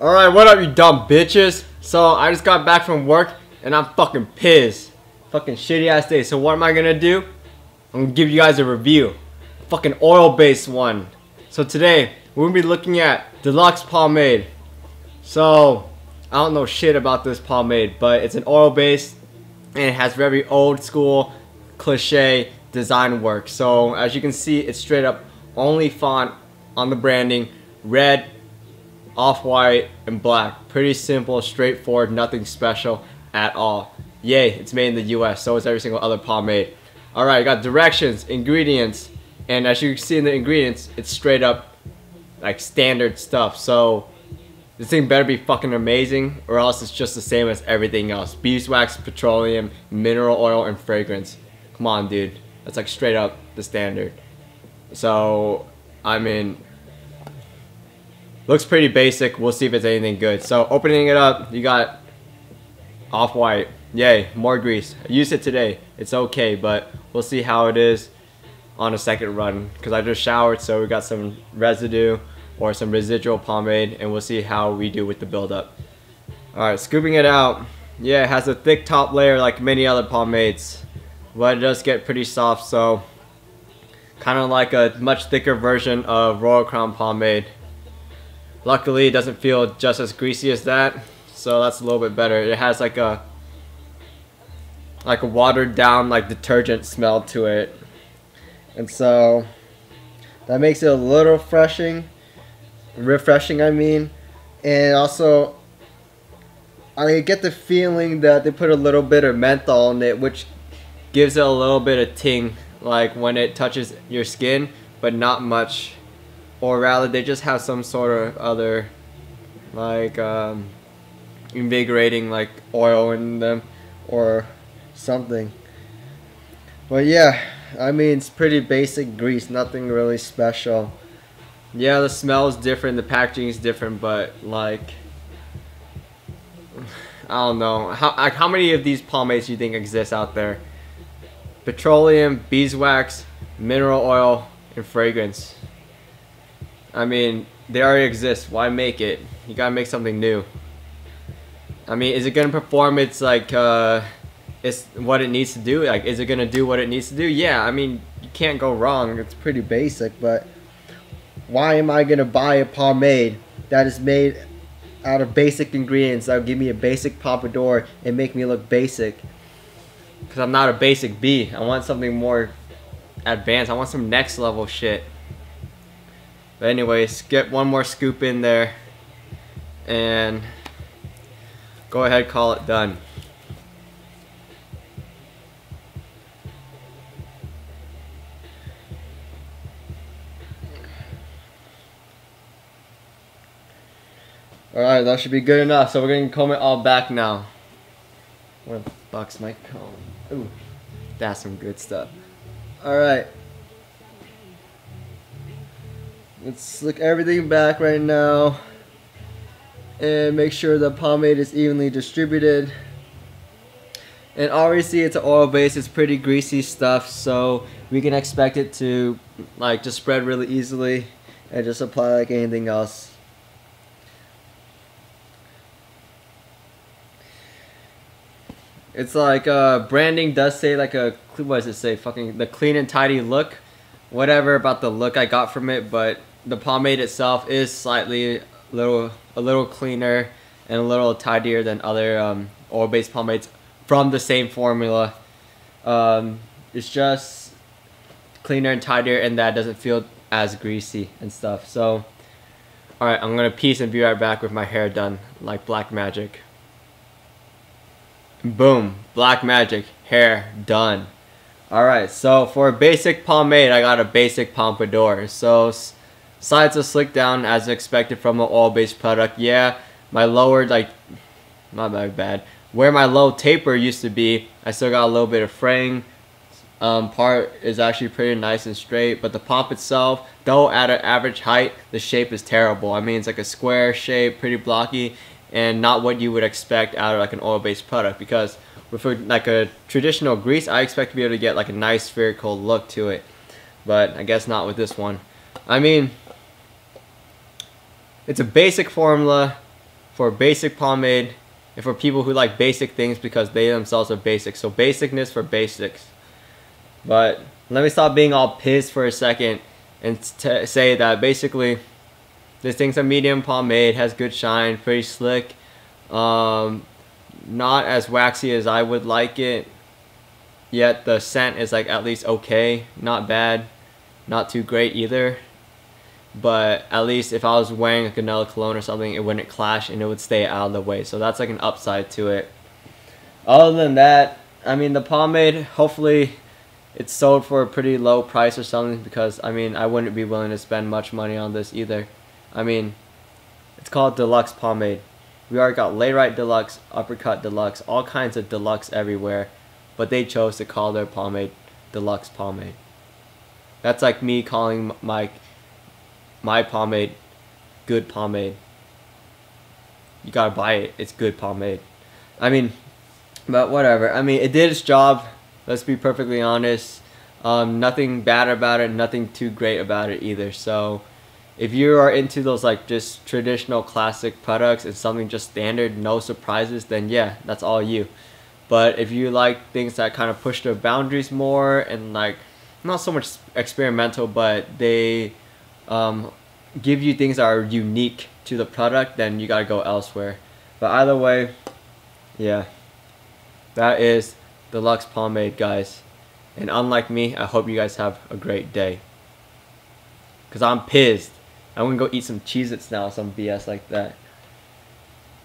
Alright, what up, you dumb bitches? So, I just got back from work, and I'm fucking pissed. Fucking shitty ass day. So, what am I gonna do? I'm gonna give you guys a review. Fucking oil based one. So, today, we're gonna be looking at Deluxe Pomade. So, I don't know shit about this pomade, but it's an oil based, and it has very old school, cliche design work. So, as you can see, it's straight up only font on the branding, red, off-white, and black. Pretty simple, straightforward, nothing special at all. Yay, it's made in the US, so is every single other pomade. Alright, I got directions, ingredients, and as you can see in the ingredients, it's straight up like standard stuff. So this thing better be fucking amazing or else it's just the same as everything else. Beeswax, petroleum, mineral oil, and fragrance. Come on, dude. That's like straight up the standard. So, I mean, looks pretty basic. We'll see if it's anything good. So, opening it up, you got off-white. Yay, more grease. I used it today. It's okay, but we'll see how it is on a second run. Because I just showered, so we got some residue or some residual pomade, and we'll see how we do with the buildup. Alright, scooping it out. Yeah, it has a thick top layer like many other pomades, but it does get pretty soft, so kind of like a much thicker version of Royal Crown pomade. Luckily, it doesn't feel just as greasy as that, so that's a little bit better. It has like a like a watered down like detergent smell to it, and so that makes it a little refreshing. Refreshing, I mean, and also I get the feeling that they put a little bit of menthol in it, which gives it a little bit of ting, like when it touches your skin, but not much. Or rather, they just have some sort of other, like, um, invigorating, like, oil in them, or something. But yeah, I mean, it's pretty basic grease, nothing really special. Yeah, the smell is different, the packaging is different, but, like, I don't know. How, like, how many of these pomades do you think exist out there? Petroleum, beeswax, mineral oil, and fragrance. I mean, they already exist. Why make it? You gotta make something new. I mean, is it gonna perform its like uh, it's what it needs to do? Like, is it gonna do what it needs to do? Yeah. I mean, you can't go wrong. It's pretty basic, but why am I gonna buy a pomade that is made out of basic ingredients that will give me a basic pompadour and make me look basic? Because I'm not a basic B. I want something more advanced. I want some next level shit. But anyways, get one more scoop in there and go ahead call it done. Alright, that should be good enough. So we're going to comb it all back now. Where the fuck's my comb? Ooh, that's some good stuff. Alright. Let's slick everything back right now. And make sure the pomade is evenly distributed. And obviously it's an oil base, it's pretty greasy stuff, so we can expect it to like just spread really easily and just apply like anything else. It's like uh, branding does say like a what does it say? Fucking the clean and tidy look, whatever about the look I got from it, but the pomade itself is slightly little a little cleaner and a little tidier than other um, oil-based pomades from the same formula. Um, it's just cleaner and tidier, and that doesn't feel as greasy and stuff. So, all right, I'm gonna piece and be right back with my hair done like black magic. Boom, black magic, hair done. Alright, so for a basic pomade, I got a basic pompadour. So, sides are slicked down as expected from an oil-based product. Yeah, my lower, like, not that bad. Where my low taper used to be, I still got a little bit of fraying. Um, part is actually pretty nice and straight, but the pomp itself, though at an average height, the shape is terrible. I mean, it's like a square shape, pretty blocky, and not what you would expect out of like an oil-based product because with like a traditional grease I expect to be able to get like a nice spherical look to it but I guess not with this one I mean it's a basic formula for basic pomade and for people who like basic things because they themselves are basic. So basicness for basics. But let me stop being all pissed for a second and say that basically this thing's a medium pomade, has good shine, pretty slick. Um, not as waxy as I would like it. Yet the scent is like at least okay, not bad, not too great either. But at least if I was wearing a Ganella cologne or something, it wouldn't clash and it would stay out of the way. So that's like an upside to it. Other than that, I mean the pomade, hopefully it's sold for a pretty low price or something because I mean I wouldn't be willing to spend much money on this either. I mean, it's called Deluxe Pomade. We already got Layrite Deluxe, Uppercut Deluxe, all kinds of Deluxe everywhere, but they chose to call their pomade Deluxe Pomade. That's like me calling my my pomade good pomade. You gotta buy it. It's good pomade. I mean, but whatever. I mean, it did its job. Let's be perfectly honest. Um, nothing bad about it. Nothing too great about it either. So if you are into those like just traditional classic products and something just standard, no surprises, then yeah, that's all you. But if you like things that kind of push their boundaries more and like not so much experimental, but they um, give you things that are unique to the product, then you gotta go elsewhere. But either way, yeah, that is the Deluxe Pomade, guys. And unlike me, I hope you guys have a great day. Because I'm pissed. I'm gonna go eat some Cheez Its now, some BS like that.